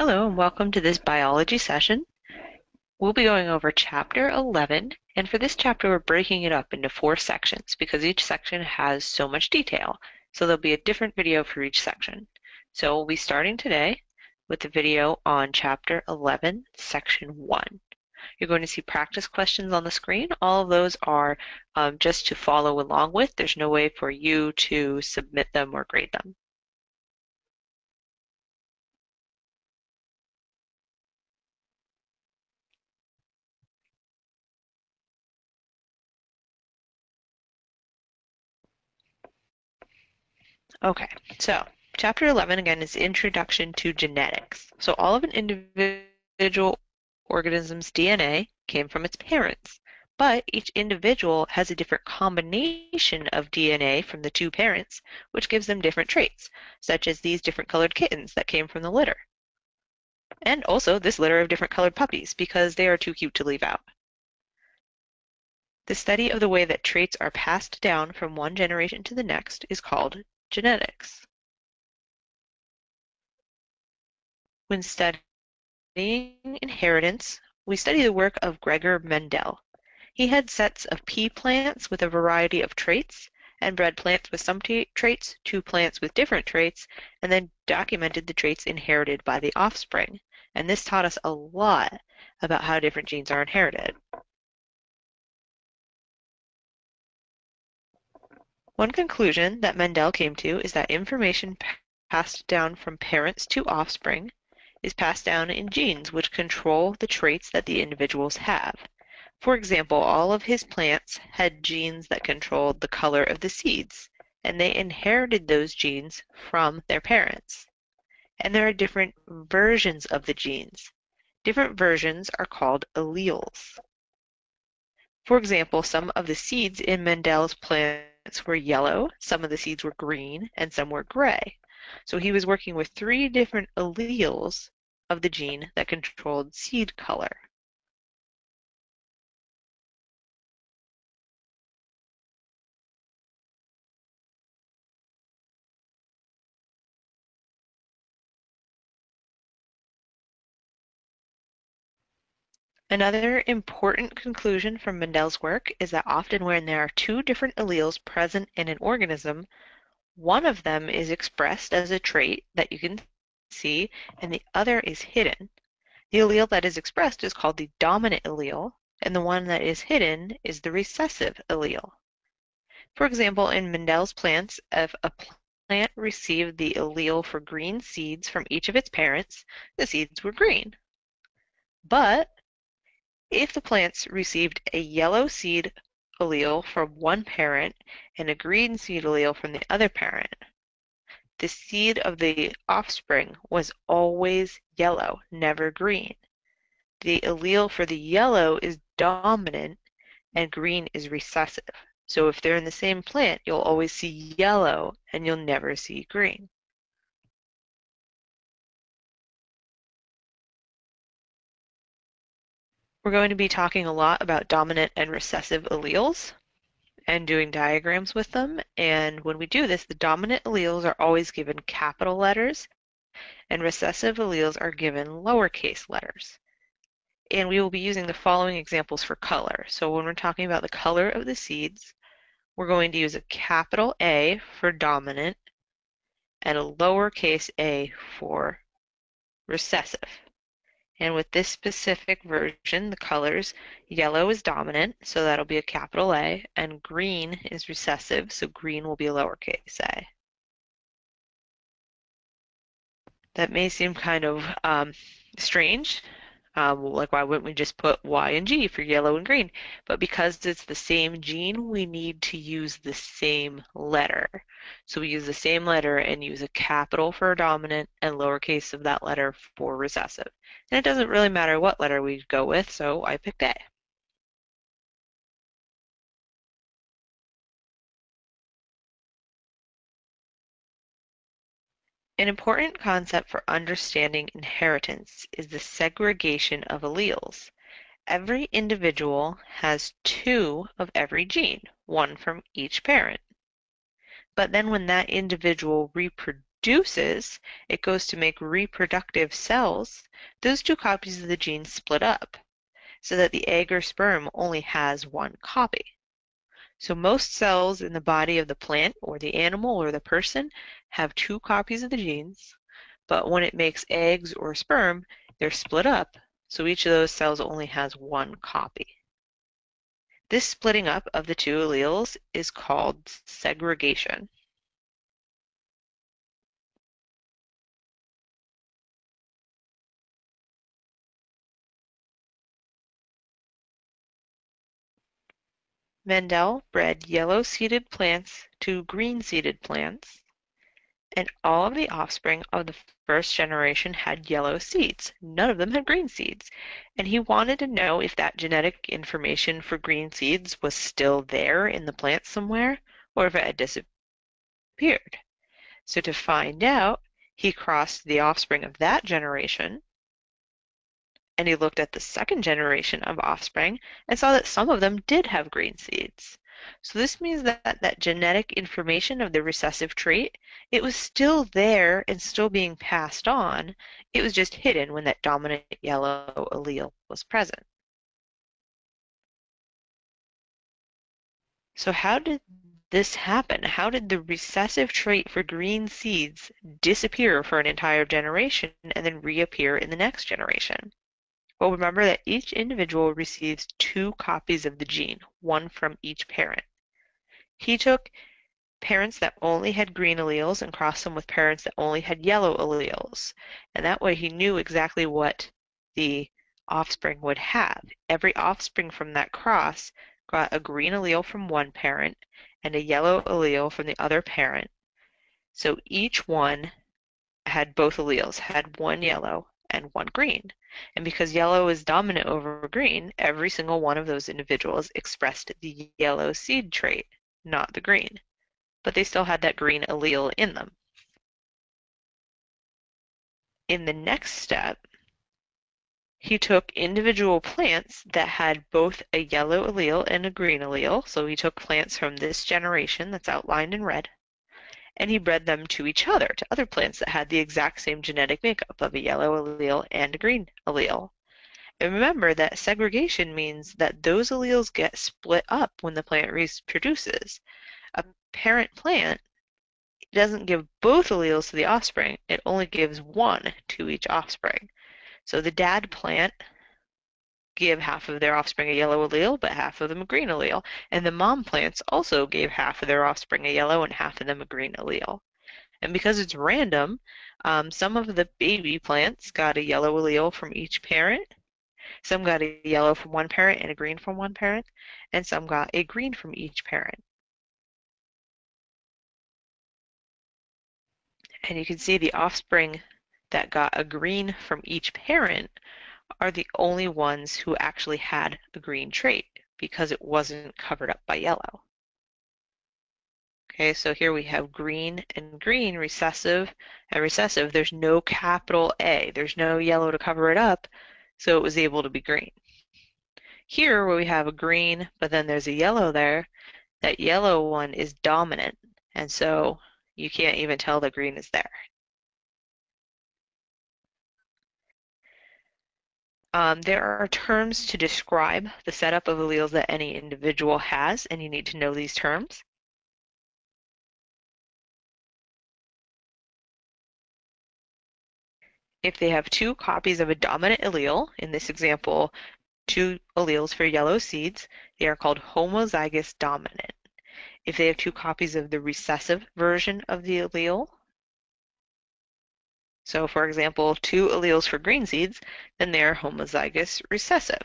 Hello and welcome to this biology session. We'll be going over chapter 11 and for this chapter we're breaking it up into four sections because each section has so much detail. So there'll be a different video for each section. So we'll be starting today with the video on chapter 11 section 1. You're going to see practice questions on the screen. All of those are um, just to follow along with. There's no way for you to submit them or grade them. Okay, so chapter 11 again is Introduction to Genetics. So all of an individual organism's DNA came from its parents, but each individual has a different combination of DNA from the two parents, which gives them different traits, such as these different colored kittens that came from the litter. And also this litter of different colored puppies, because they are too cute to leave out. The study of the way that traits are passed down from one generation to the next is called genetics. When studying inheritance, we study the work of Gregor Mendel. He had sets of pea plants with a variety of traits, and bred plants with some traits, two plants with different traits, and then documented the traits inherited by the offspring. And this taught us a lot about how different genes are inherited. One conclusion that Mendel came to is that information passed down from parents to offspring is passed down in genes which control the traits that the individuals have. For example, all of his plants had genes that controlled the color of the seeds, and they inherited those genes from their parents. And there are different versions of the genes. Different versions are called alleles. For example, some of the seeds in Mendel's plants were yellow, some of the seeds were green, and some were gray. So he was working with three different alleles of the gene that controlled seed color. Another important conclusion from Mendel's work is that often when there are two different alleles present in an organism, one of them is expressed as a trait that you can see and the other is hidden. The allele that is expressed is called the dominant allele and the one that is hidden is the recessive allele. For example, in Mendel's plants, if a plant received the allele for green seeds from each of its parents, the seeds were green. But if the plants received a yellow seed allele from one parent and a green seed allele from the other parent, the seed of the offspring was always yellow, never green. The allele for the yellow is dominant and green is recessive. So if they're in the same plant, you'll always see yellow and you'll never see green. We're going to be talking a lot about dominant and recessive alleles and doing diagrams with them. And when we do this, the dominant alleles are always given capital letters and recessive alleles are given lowercase letters. And we will be using the following examples for color. So when we're talking about the color of the seeds, we're going to use a capital A for dominant and a lowercase a for recessive. And with this specific version, the colors, yellow is dominant, so that'll be a capital A, and green is recessive, so green will be a lowercase a. That may seem kind of um, strange, um, like why wouldn't we just put Y and G for yellow and green? But because it's the same gene, we need to use the same letter. So we use the same letter and use a capital for a dominant and lowercase of that letter for recessive. And it doesn't really matter what letter we go with, so I picked A. An important concept for understanding inheritance is the segregation of alleles. Every individual has two of every gene, one from each parent. But then when that individual reproduces, it goes to make reproductive cells, those two copies of the gene split up so that the egg or sperm only has one copy. So most cells in the body of the plant or the animal or the person have two copies of the genes, but when it makes eggs or sperm, they're split up, so each of those cells only has one copy. This splitting up of the two alleles is called segregation. Mendel bred yellow-seeded plants to green-seeded plants, and all of the offspring of the first generation had yellow seeds. None of them had green seeds. And he wanted to know if that genetic information for green seeds was still there in the plant somewhere or if it had disappeared. So to find out, he crossed the offspring of that generation and he looked at the second generation of offspring and saw that some of them did have green seeds. So this means that that genetic information of the recessive trait, it was still there and still being passed on. It was just hidden when that dominant yellow allele was present. So how did this happen? How did the recessive trait for green seeds disappear for an entire generation and then reappear in the next generation? Well, remember that each individual receives two copies of the gene, one from each parent. He took parents that only had green alleles and crossed them with parents that only had yellow alleles. And that way he knew exactly what the offspring would have. Every offspring from that cross got a green allele from one parent and a yellow allele from the other parent. So each one had both alleles, had one yellow and one green. And because yellow is dominant over green, every single one of those individuals expressed the yellow seed trait, not the green. But they still had that green allele in them. In the next step, he took individual plants that had both a yellow allele and a green allele. So he took plants from this generation that's outlined in red and he bred them to each other, to other plants that had the exact same genetic makeup of a yellow allele and a green allele. And remember that segregation means that those alleles get split up when the plant reproduces. A parent plant doesn't give both alleles to the offspring, it only gives one to each offspring. So the dad plant give half of their offspring a yellow allele, but half of them a green allele. And the mom plants also gave half of their offspring a yellow and half of them a green allele. And because it's random, um, some of the baby plants got a yellow allele from each parent, some got a yellow from one parent and a green from one parent, and some got a green from each parent. And you can see the offspring that got a green from each parent are the only ones who actually had a green trait because it wasn't covered up by yellow. Okay, so here we have green and green, recessive and recessive. There's no capital A. There's no yellow to cover it up, so it was able to be green. Here, where we have a green, but then there's a yellow there, that yellow one is dominant, and so you can't even tell the green is there. Um, there are terms to describe the setup of alleles that any individual has, and you need to know these terms. If they have two copies of a dominant allele, in this example, two alleles for yellow seeds, they are called homozygous dominant. If they have two copies of the recessive version of the allele, so for example, two alleles for green seeds, then they are homozygous recessive.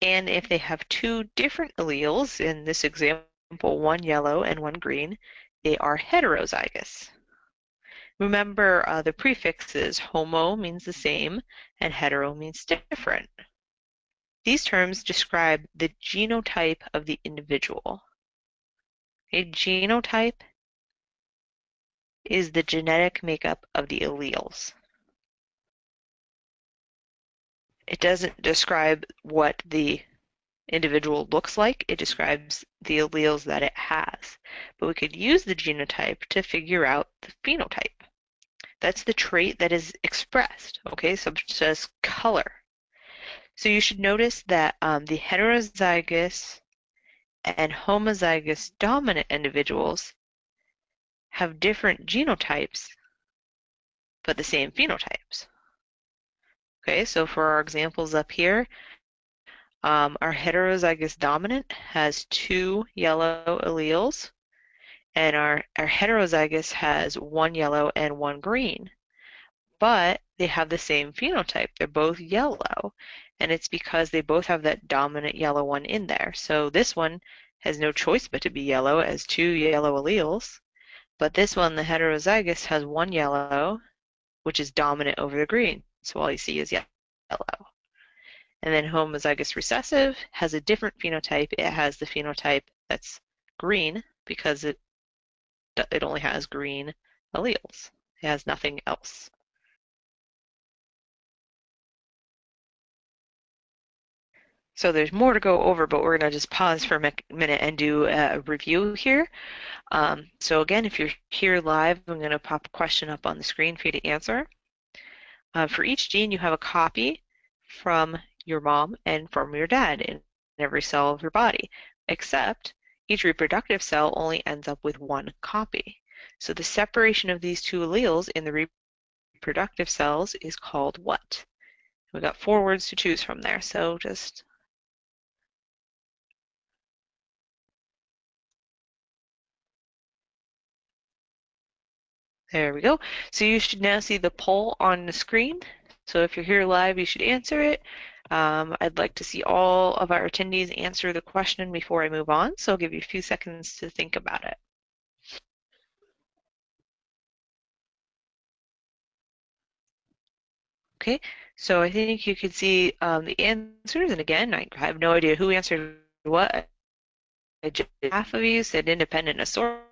And if they have two different alleles, in this example, one yellow and one green, they are heterozygous. Remember uh, the prefixes homo means the same and hetero means different. These terms describe the genotype of the individual. A genotype is the genetic makeup of the alleles. It doesn't describe what the individual looks like, it describes the alleles that it has. But we could use the genotype to figure out the phenotype. That's the trait that is expressed, okay, such as color. So you should notice that um, the heterozygous and homozygous dominant individuals have different genotypes, but the same phenotypes. Okay, so for our examples up here, um, our heterozygous dominant has two yellow alleles, and our, our heterozygous has one yellow and one green. But they have the same phenotype. They're both yellow, and it's because they both have that dominant yellow one in there. So this one has no choice but to be yellow as two yellow alleles, but this one, the heterozygous, has one yellow, which is dominant over the green. So all you see is yellow. And then homozygous recessive has a different phenotype. It has the phenotype that's green because it it only has green alleles. It has nothing else. So there's more to go over, but we're going to just pause for a minute and do a review here. Um, so again, if you're here live, I'm going to pop a question up on the screen for you to answer. Uh, for each gene, you have a copy from your mom and from your dad in every cell of your body, except each reproductive cell only ends up with one copy. So the separation of these two alleles in the reproductive cells is called what? We've got four words to choose from there, so just There we go. So you should now see the poll on the screen. So if you're here live, you should answer it. Um, I'd like to see all of our attendees answer the question before I move on, so I'll give you a few seconds to think about it. Okay, so I think you can see um, the answers, and again, I have no idea who answered what. Half of you said independent assortment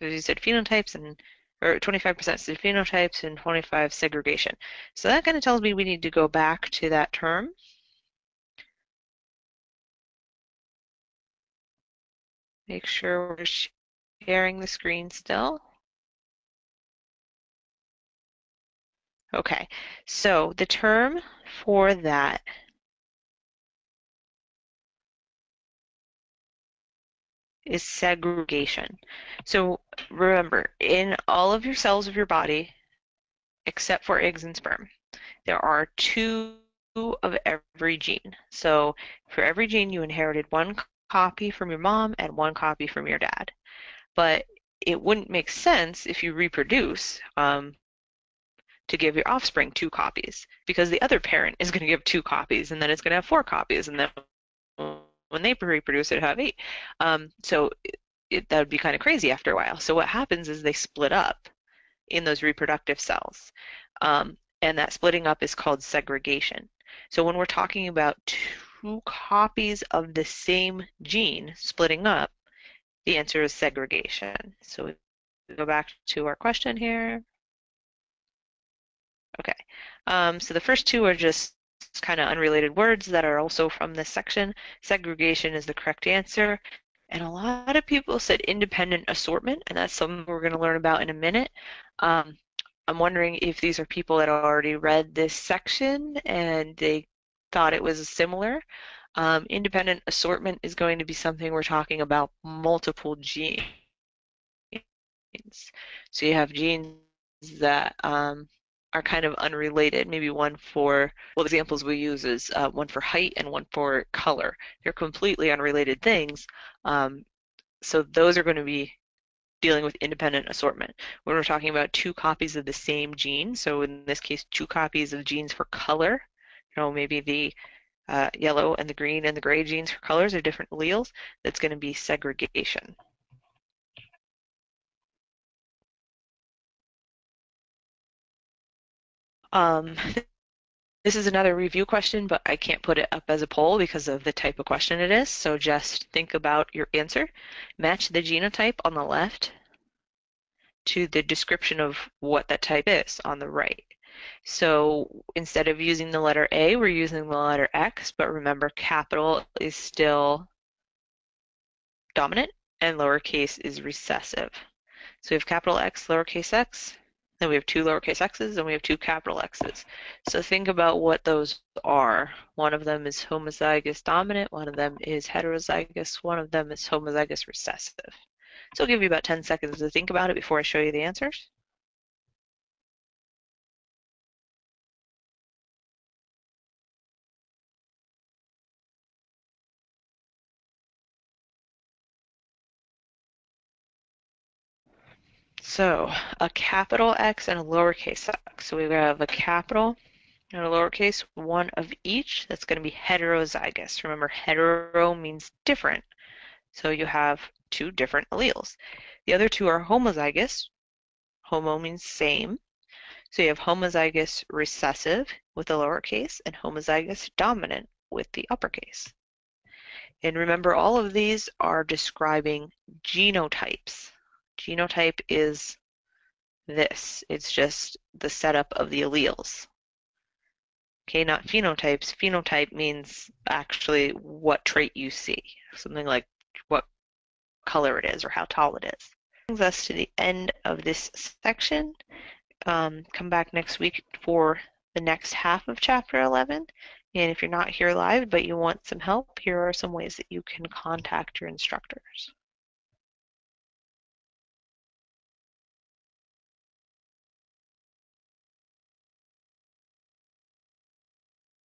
you said phenotypes and or 25% said phenotypes and 25 segregation. So that kind of tells me we need to go back to that term. Make sure we're sharing the screen still. Okay, so the term for that is segregation. So remember, in all of your cells of your body, except for eggs and sperm, there are two of every gene. So for every gene, you inherited one copy from your mom and one copy from your dad. But it wouldn't make sense if you reproduce um, to give your offspring two copies because the other parent is going to give two copies and then it's going to have four copies and then when they reproduce it have eight. Um, so it, that would be kind of crazy after a while. So what happens is they split up in those reproductive cells. Um, and that splitting up is called segregation. So when we're talking about two copies of the same gene splitting up, the answer is segregation. So we go back to our question here. Okay, um, so the first two are just kind of unrelated words that are also from this section. Segregation is the correct answer. And a lot of people said independent assortment, and that's something we're going to learn about in a minute. Um, I'm wondering if these are people that already read this section and they thought it was similar. Um, independent assortment is going to be something we're talking about multiple genes. So you have genes that um, are kind of unrelated. Maybe one for, well, examples we use is uh, one for height and one for color. They're completely unrelated things. Um, so those are going to be dealing with independent assortment. When we're talking about two copies of the same gene, so in this case, two copies of genes for color, you know, maybe the uh, yellow and the green and the gray genes for colors are different alleles, that's going to be segregation. Um, this is another review question, but I can't put it up as a poll because of the type of question it is. So just think about your answer. Match the genotype on the left to the description of what that type is on the right. So instead of using the letter A, we're using the letter X, but remember capital is still dominant and lowercase is recessive. So we have capital X, lowercase x, then we have two lowercase x's, and we have two capital X's. So think about what those are. One of them is homozygous dominant, one of them is heterozygous, one of them is homozygous recessive. So I'll give you about 10 seconds to think about it before I show you the answers. So a capital X and a lowercase x. So we have a capital and a lowercase, one of each. That's going to be heterozygous. Remember, hetero means different. So you have two different alleles. The other two are homozygous. Homo means same. So you have homozygous recessive with the lowercase and homozygous dominant with the uppercase. And remember, all of these are describing genotypes. Genotype is this. It's just the setup of the alleles. Okay, not phenotypes. Phenotype means actually what trait you see. Something like what color it is or how tall it is. Brings us to the end of this section. Um, come back next week for the next half of chapter 11. And if you're not here live but you want some help, here are some ways that you can contact your instructors.